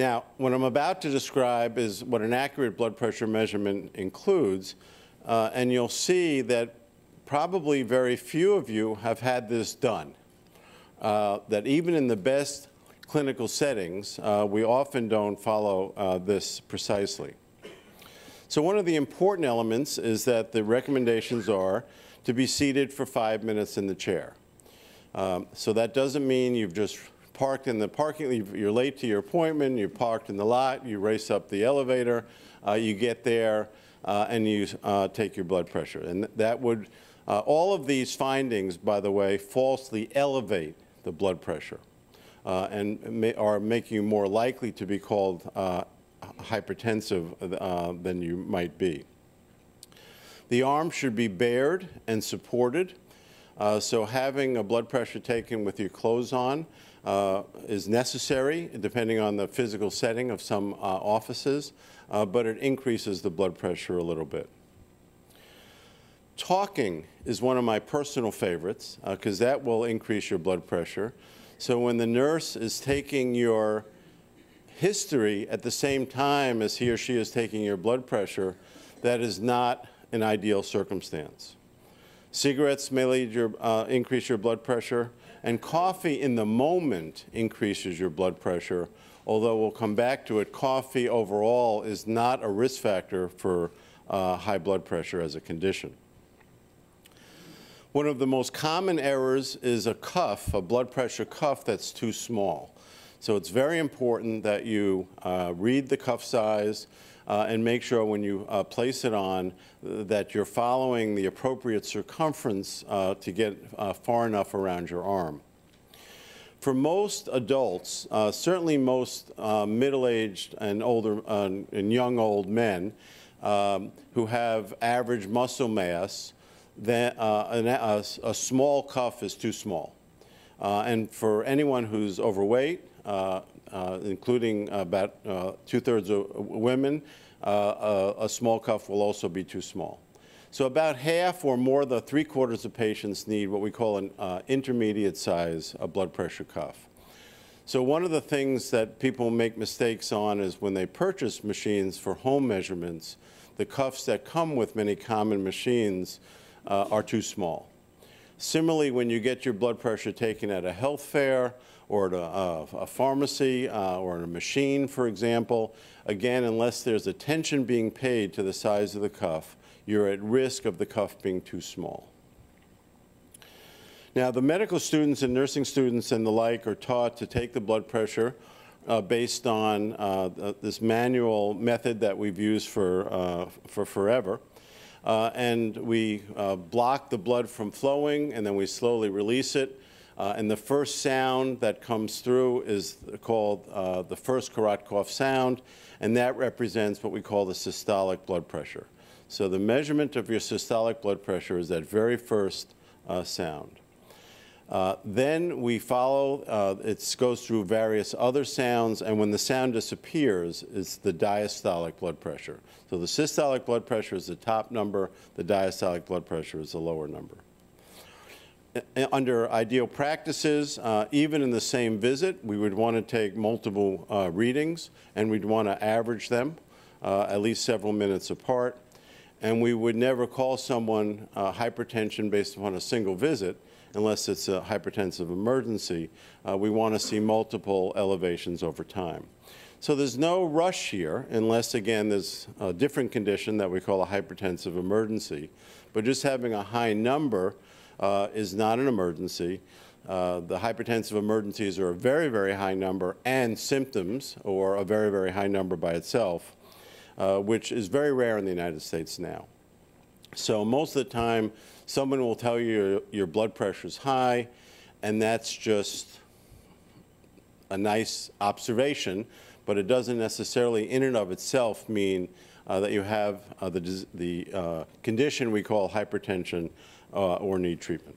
Now, what I'm about to describe is what an accurate blood pressure measurement includes, uh, and you'll see that probably very few of you have had this done. Uh, that even in the best clinical settings, uh, we often don't follow uh, this precisely. So one of the important elements is that the recommendations are to be seated for five minutes in the chair. Um, so that doesn't mean you've just parked in the parking, you're late to your appointment, you're parked in the lot, you race up the elevator, uh, you get there, uh, and you uh, take your blood pressure. And that would, uh, all of these findings, by the way, falsely elevate the blood pressure uh, and may, are making you more likely to be called hypertensive than you might be. The arm should be bared and supported. Uh, so having a blood pressure taken with your clothes on uh, is necessary, depending on the physical setting of some uh, offices, uh, but it increases the blood pressure a little bit. Talking is one of my personal favorites, because uh, that will increase your blood pressure. So when the nurse is taking your history at the same time as he or she is taking your blood pressure, that is not an ideal circumstance. Cigarettes may lead your, uh, increase your blood pressure, and coffee in the moment increases your blood pressure, although we'll come back to it, coffee overall is not a risk factor for uh, high blood pressure as a condition. One of the most common errors is a cuff, a blood pressure cuff that's too small. So it's very important that you uh, read the cuff size, uh, and make sure when you uh, place it on uh, that you're following the appropriate circumference uh, to get uh, far enough around your arm. For most adults, uh, certainly most middle-aged and older and young old men um, who have average muscle mass, then, a, a, small cuff is too small. and for anyone who's overweight, uh, uh, including about uh, two-thirds of women, a, a small cuff will also be too small. So about half or more than three-quarters of patients need what we call an uh, intermediate size blood pressure cuff. So one of the things that people make mistakes on is when they purchase machines for home measurements, the cuffs that come with many common machines uh, are too small. Similarly, when you get your blood pressure taken at a health fair or at a, a, a pharmacy uh, or a machine, for example, again, unless there's attention being paid to the size of the cuff, you're at risk of the cuff being too small. Now, the medical students and nursing students and the like are taught to take the blood pressure uh, based on uh, this manual method that we've used for, uh, for forever. Uh, and we uh, block the blood from flowing, and then we slowly release it. Uh, and the first sound that comes through is called uh, the first Korotkov sound, and that represents what we call the systolic blood pressure. So the measurement of your systolic blood pressure is that very first uh, sound. Uh, then we follow, uh, it goes through various other sounds, and when the sound disappears, it's the diastolic blood pressure. So the systolic blood pressure is the top number, the diastolic blood pressure is the lower number under ideal practices, uh, even in the same visit, we would want to take multiple uh, readings and we'd want to average them uh, at least several minutes apart. And we would never call someone uh, hypertension based upon a single visit unless it's a hypertensive emergency. Uh, we want to see multiple elevations over time. So there's no rush here unless, again, there's a different condition that we call a hypertensive emergency. But just having a high number uh, is not an emergency. Uh, the hypertensive emergencies are a very, very high number and symptoms, or a very, very high number by itself, uh, which is very rare in the United States now. So most of the time, someone will tell you your, your blood pressure is high, and that's just a nice observation, but it doesn't necessarily in and of itself mean uh, that you have uh, the, the uh, condition we call hypertension or need treatment.